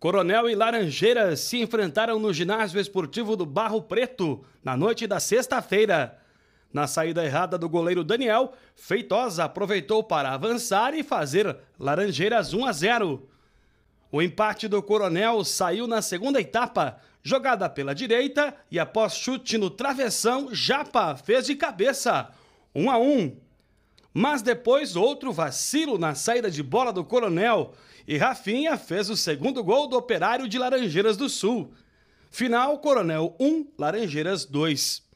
Coronel e Laranjeiras se enfrentaram no ginásio esportivo do Barro Preto na noite da sexta-feira. Na saída errada do goleiro Daniel, Feitosa aproveitou para avançar e fazer Laranjeiras 1 a 0. O empate do Coronel saiu na segunda etapa, jogada pela direita e após chute no travessão, Japa fez de cabeça 1 a 1. Mas depois outro vacilo na saída de bola do Coronel e Rafinha fez o segundo gol do Operário de Laranjeiras do Sul. Final Coronel 1, Laranjeiras 2.